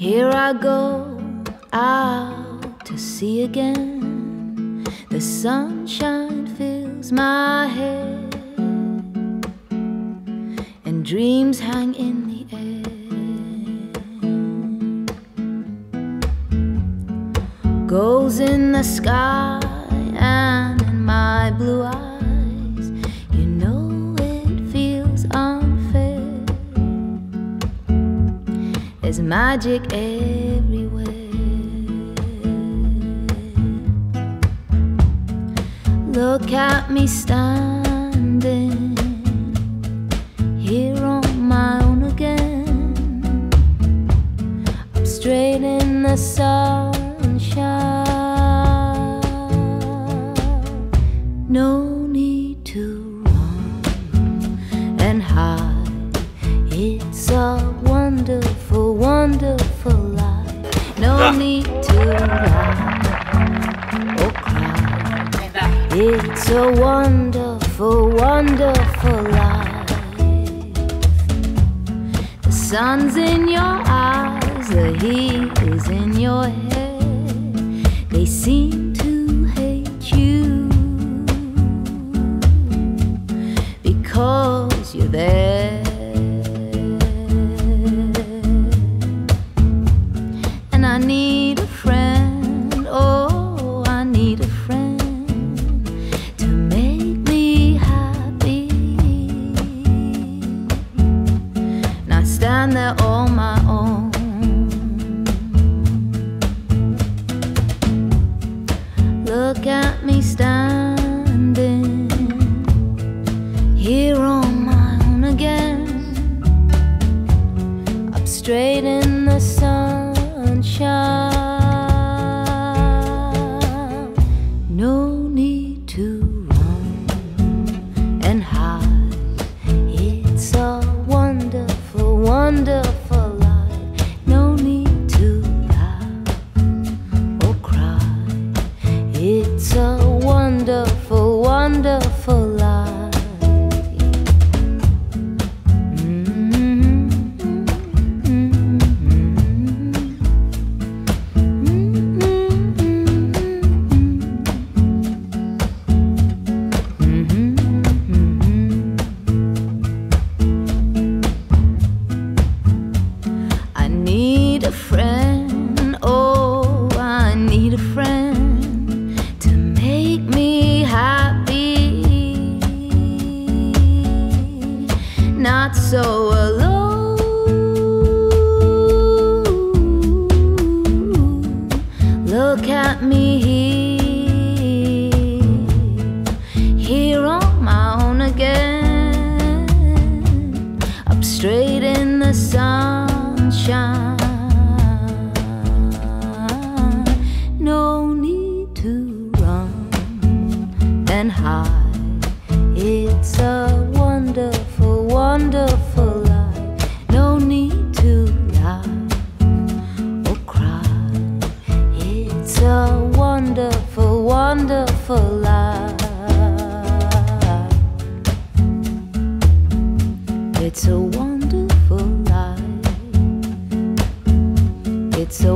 Here I go out to sea again. The sunshine fills my head, and dreams hang in the air. Goes in the sky and in my blue eyes. Magic everywhere. Look at me standing here on my own again. I'm straight in the sunshine. No need to run and hide. It's a wonderful, wonderful life. The sun's in your eyes, the heat is in your head. They seem Stand there on my own. Look at me standing here on my own again. Up straight It's and high. It's a wonderful, wonderful life. No need to lie or cry. It's a wonderful, wonderful life. It's a wonderful life. It's a